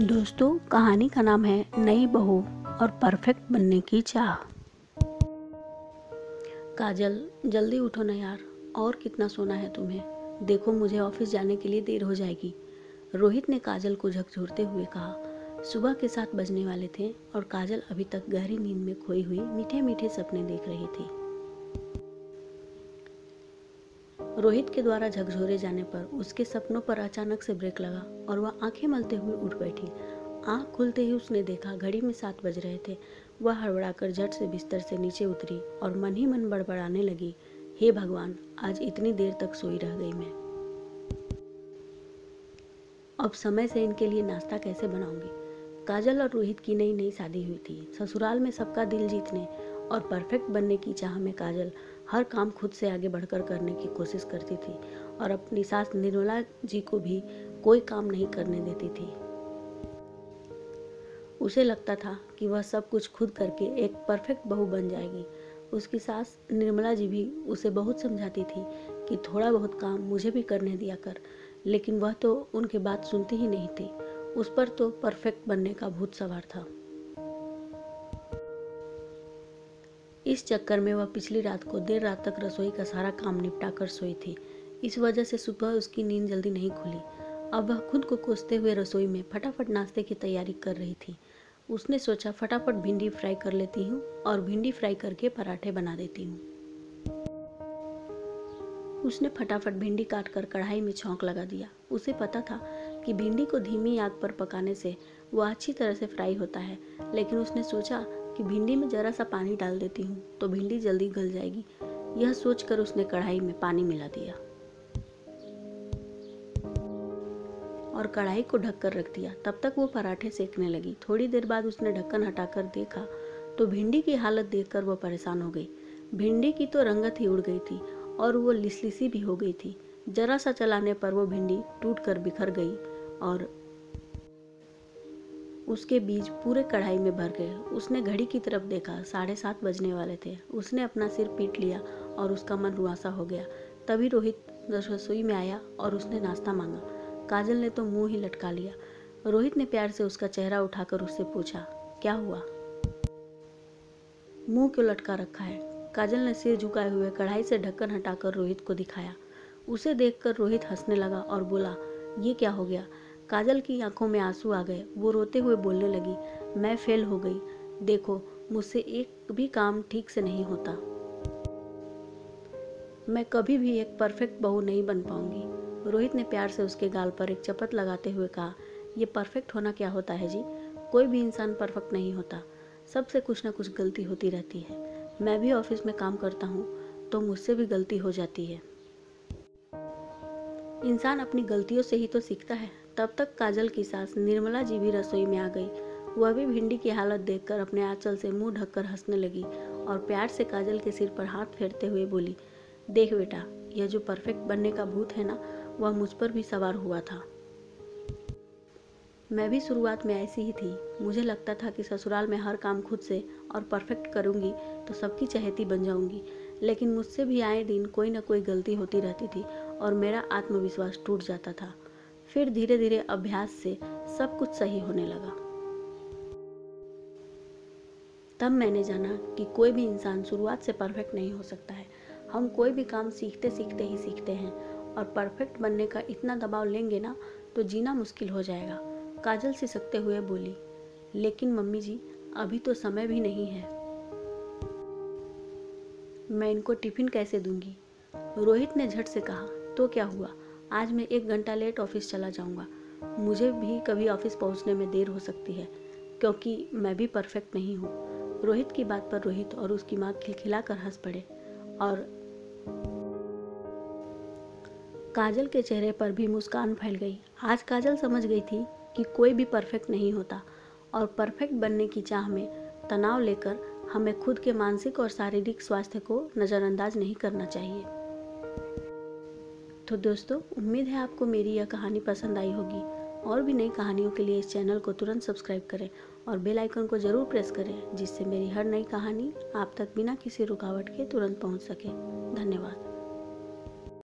दोस्तों, कहानी का नाम है नई बहू और परफेक्ट बनने की चाह। काजल, जल्दी उठो ना यार, और कितना सोना है तुम्हें। देखो, मुझे ऑफ़िस जाने के लिए देर हो जाएगी। रोहित ने काजल को झकझोरते हुए कहा, सुबह के साथ बजने वाले थे और काजल अभी तक गहरी नींद में खोई हुई मीठे मीठे सपने देख रही थी। रोहित के द्वारा झकझोरे जाने पर उसके सपनों पर अचानक से ब्रेक लगा और वह आँखें मलते हुए उठ बैठी। आँख खुलते ही उसने देखा घड़ी में सात बज रहे थे। वह हड़बड़ाकर झट से बिस्तर से नीचे उतरी और मन ही मन बड़बड़ाने लगी, हे भगवान, आज इतनी देर तक सोई रह गई मैं। अब समय से इनके लिए नाश्ता कैसे बनाऊँगी? काजल और रोहित की नई नई शादी हुई थी। ससुराल में सबका दिल जीतने और परफेक्ट बनने की चाह में काजल हर काम खुद से आगे बढ़कर करने की कोशिश करती थी और अपनी सास निर्मला जी को भी कोई काम नहीं करने देती थी। उसे लगता था कि वह सब कुछ खुद करके एक परफेक्ट बहू बन जाएगी। उसकी सास निर्मला जी भी उसे बहुत समझाती थी कि थोड़ा बहुत काम मुझे भी करने दिया कर, लेकिन वह तो उनकी बात सुनती ही नहीं थी। उस पर तो परफेक्ट बनने का भूत सवार था। इस चक्कर में वह पिछली रात को देर रात तक रसोई का सारा काम निपटा कर सोई थी। इस वजह से सुबह उसकी नींद जल्दी नहीं खुली। अब वह खुद को कोसते हुए रसोई में फटाफट नाश्ते की तैयारी कर रही थी। उसने सोचा, फटाफट भिंडी फ्राई कर लेती हूँ और भिंडी फ्राई करके पराठे बना देती हूँ। उसने फटाफट भिंडी काट कर कढ़ाई में छौंक लगा दिया। उसे पता था कि भिंडी को धीमी आग पर पकाने से वह अच्छी तरह से फ्राई होता है, लेकिन उसने सोचा कि भिंडी में ज़रा सा पानी डाल देती हूँ तो भिंडी जल्दी गल जाएगी। यह सोचकर उसने कढ़ाई में पानी मिला दिया। और कढ़ाई को ढककर रख दिया। तब तक वो पराठे सेकने लगी। थोड़ी देर बाद उसने ढक्कन हटाकर देखा तो भिंडी की हालत देखकर वो परेशान हो गई। भिंडी की तो रंगत ही उड़ गई थी और वो लिसलिसी भी हो गई थी। जरा सा चलाने पर वो भिंडी टूट कर बिखर गई और उसके बीज पूरे कढ़ाई में भर गए। उसने घड़ी की तरफ़ देखा, साढ़े सात बजने वाले थे। उसने अपना सिर पीट लिया और उसका मन रुआसा हो गया। तभी रोहित रसोई में आया और उसने नाश्ता मांगा। काजल ने तो मुँह ही लटका लिया। रोहित ने प्यार से उसका चेहरा उठाकर उससे पूछा, क्या हुआ? मुँह क्यों लटका रखा है? काजल ने सिर झुकाए हुए कढ़ाई से ढक्कन हटाकर रोहित को दिखाया। उसे देखकर रोहित हंसने लगा और बोला, ये क्या हो गया? काजल की आँखों में आँसू आ गए। वो रोते हुए बोलने लगी, मैं फेल हो गई। देखो, मुझसे एक भी काम ठीक से नहीं होता। मैं कभी भी एक परफेक्ट बहू नहीं बन पाऊँगी। रोहित ने प्यार से उसके गाल पर एक चपत लगाते हुए कहा यह परफेक्ट होना क्या होता है जी? कोई भी इंसान परफेक्ट नहीं होता। सबसे कुछ ना कुछ गलती होती रहती है। मैं भी ऑफ़िस में काम करता हूँ तो मुझसे भी गलती हो जाती है। इंसान अपनी गलतियों से ही तो सीखता है। तब तक काजल की सास निर्मला जी भी रसोई में आ गई। वह भी भिंडी की हालत देखकर अपने आंचल से मुँह ढककर हंसने लगी और प्यार से काजल के सिर पर हाथ फेरते हुए बोली, देख बेटा, यह जो परफेक्ट बनने का भूत है ना, वह मुझ पर भी सवार हुआ था। मैं भी शुरुआत में ऐसी ही थी। मुझे लगता था कि ससुराल में हर काम खुद से और परफेक्ट करूँगी तो सबकी चहेती बन जाऊँगी, लेकिन मुझसे भी आए दिन कोई ना कोई गलती होती रहती थी और मेरा आत्मविश्वास टूट जाता था। फिर धीरे धीरे अभ्यास से सब कुछ सही होने लगा। तब मैंने जाना कि कोई भी इंसान शुरुआत से परफेक्ट नहीं हो सकता है। हम कोई भी काम सीखते सीखते ही सीखते हैं और परफेक्ट बनने का इतना दबाव लेंगे ना तो जीना मुश्किल हो जाएगा। काजल से सकते हुए बोली, लेकिन मम्मी जी, अभी तो समय भी नहीं है। मैं इनको टिफ़िन कैसे दूँगी? रोहित ने झट से कहा तो क्या हुआ? आज मैं एक घंटा लेट ऑफ़िस चला जाऊँगा। मुझे भी कभी ऑफ़िस पहुँचने में देर हो सकती है, क्योंकि मैं भी परफेक्ट नहीं हूँ। रोहित की बात पर रोहित और उसकी माँ खिलखिला कर हंस पड़े और काजल के चेहरे पर भी मुस्कान फैल गई। आज काजल समझ गई थी कि कोई भी परफेक्ट नहीं होता और परफेक्ट बनने की चाह में तनाव लेकर हमें खुद के मानसिक और शारीरिक स्वास्थ्य को नज़रअंदाज नहीं करना चाहिए। तो दोस्तों, उम्मीद है आपको मेरी यह कहानी पसंद आई होगी। और भी नई कहानियों के लिए इस चैनल को तुरंत सब्सक्राइब करें और बेल आइकन को ज़रूर प्रेस करें, जिससे मेरी हर नई कहानी आप तक बिना किसी रुकावट के तुरंत पहुँच सके। धन्यवाद।